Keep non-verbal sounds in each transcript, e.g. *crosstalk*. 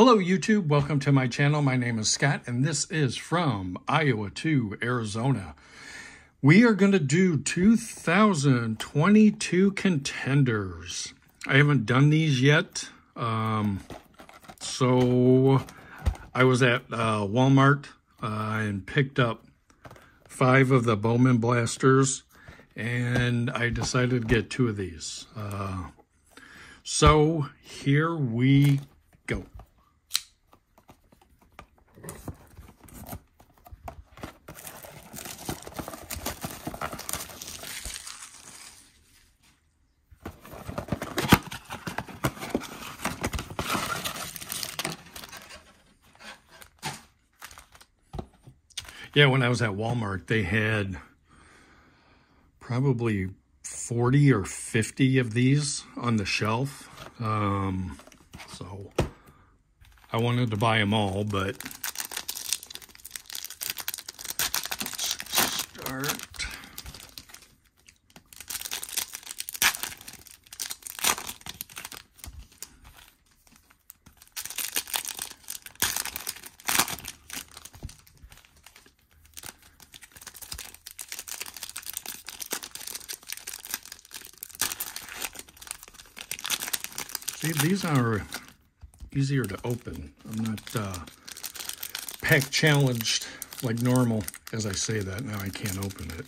Hello YouTube, welcome to my channel. My name is Scott and this is from Iowa to Arizona. We are going to do 2022 contenders. I haven't done these yet. Um, so I was at uh, Walmart uh, and picked up five of the Bowman Blasters and I decided to get two of these. Uh, so here we go. Yeah, when I was at Walmart, they had probably 40 or 50 of these on the shelf. Um, so I wanted to buy them all, but start. See, these are easier to open. I'm not uh, pack challenged like normal. As I say that, now I can't open it.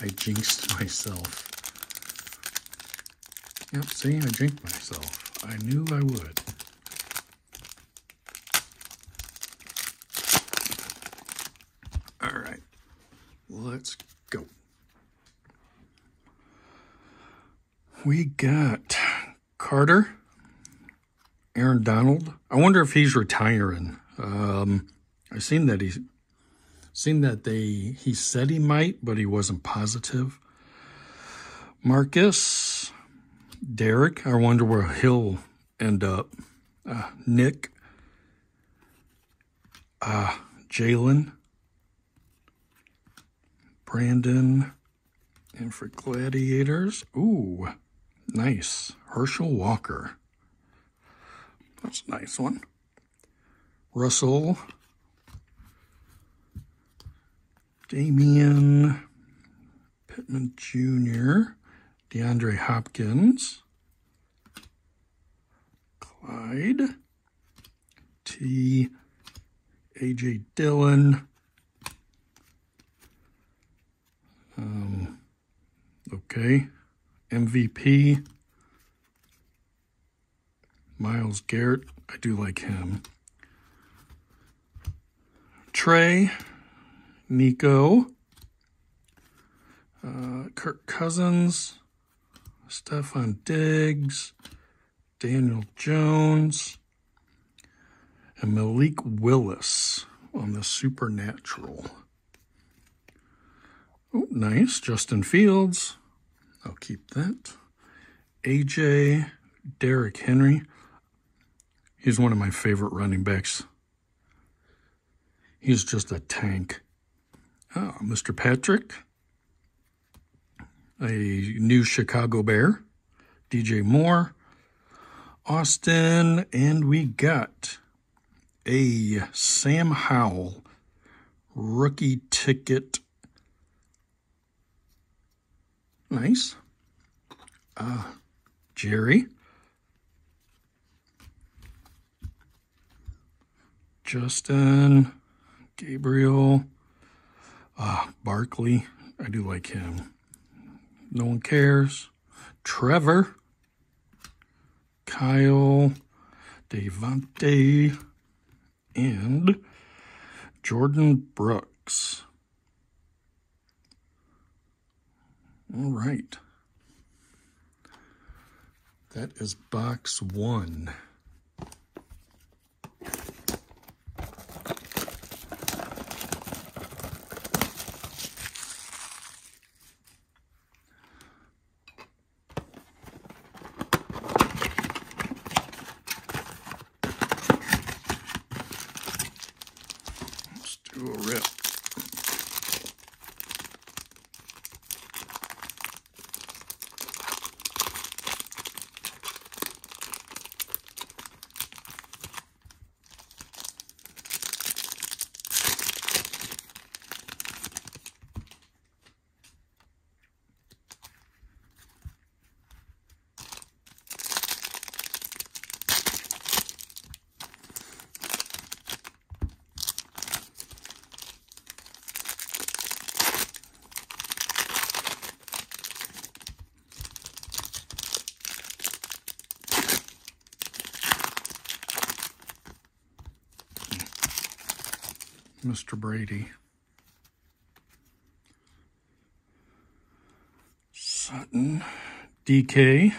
I jinxed *laughs* myself. Yep, see, I jinxed myself. I knew I would. All right, let's go. We got Carter, Aaron Donald. I wonder if he's retiring. Um, I seen that he's seen that they he said he might, but he wasn't positive. Marcus, Derek. I wonder where he'll end up. Uh, Nick, uh, Jalen, Brandon, and for Gladiators. Ooh. Nice. Herschel Walker. That's a nice one. Russell. Damian. Pittman Jr. DeAndre Hopkins. Clyde. T. A.J. Dillon. Um, okay. MVP. Myles Garrett. I do like him. Trey. Nico. Uh, Kirk Cousins. Stefon Diggs. Daniel Jones. And Malik Willis on the Supernatural. Oh, nice. Justin Fields. I'll keep that. AJ, Derrick Henry. He's one of my favorite running backs. He's just a tank. Oh, Mr. Patrick. A new Chicago Bear. DJ Moore. Austin. And we got a Sam Howell rookie ticket Nice. Uh, Jerry. Justin. Gabriel. Uh, Barkley. I do like him. No one cares. Trevor. Kyle. Devontae. And Jordan Brooks. All right. That is box one. Let's do a rip. Mr. Brady. Sutton, DK,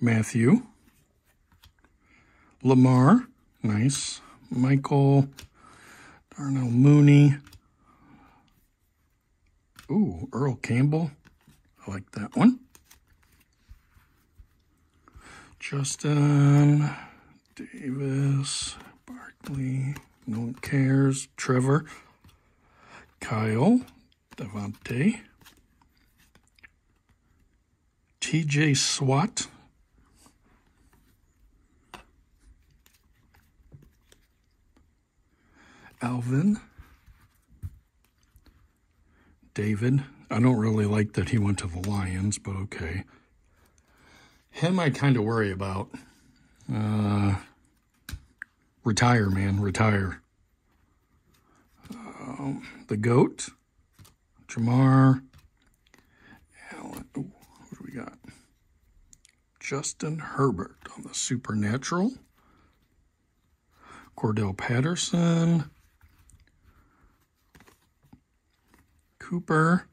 Matthew, Lamar, nice, Michael, Darnell Mooney, ooh, Earl Campbell, I like that one. Justin, Davis, Barkley, no one cares, Trevor, Kyle, Devontae, TJ Swat. Alvin. David. I don't really like that he went to the Lions, but okay. Him I kind of worry about. Uh, retire, man, retire. Um, the GOAT. Ja'Marr. Allen. Ooh, what do we got? Justin Herbert on the Supernatural. Cordarrelle Patterson. Cooper.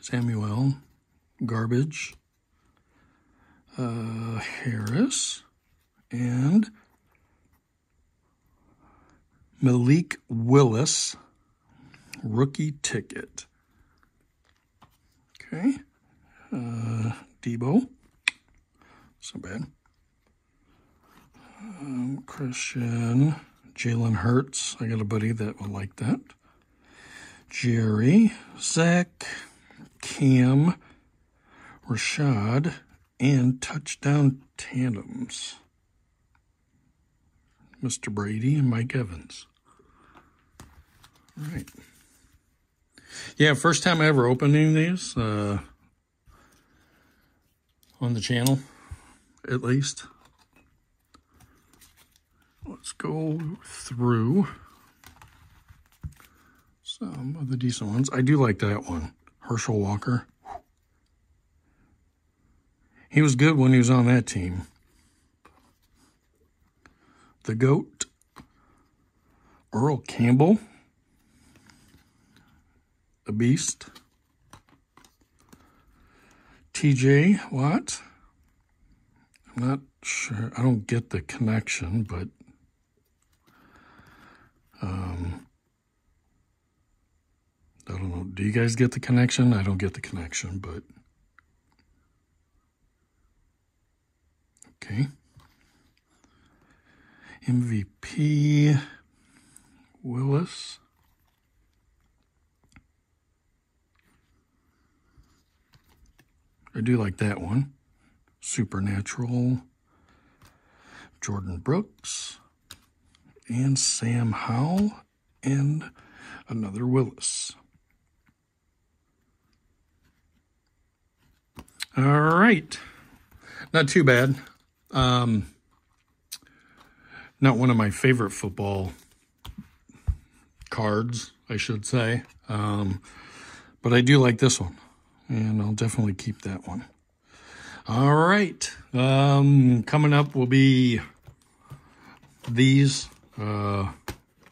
Samuel. Garbage. Uh, Harris. And Malik Willis. Rookie ticket. Okay. Uh, Deebo. So bad. Um, Christian. Jalen Hurts. I got a buddy that will like that. Jerry. Zach. Cam. Rashad. And touchdown tandems. Mr. Brady and Mike Evans. All right. Yeah, first time ever opening these uh, on the channel, at least. Let's go through some of the decent ones. I do like that one, Herschel Walker. He was good when he was on that team. The GOAT, Earl Campbell the Beast. TJ Watt. I'm not sure. I don't get the connection, but um, I don't know. Do you guys get the connection? I don't get the connection, but okay. MVP Willis. I do like that one. Supernatural. Jordan Brooks. And Sam Howell. And another Willis. All right. Not too bad. Um, not one of my favorite football cards, I should say. Um, but I do like this one and I'll definitely keep that one. All right, um, coming up will be these. Uh,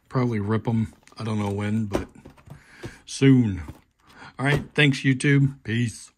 probably rip them. I don't know when, but soon. All right, thanks YouTube. Peace.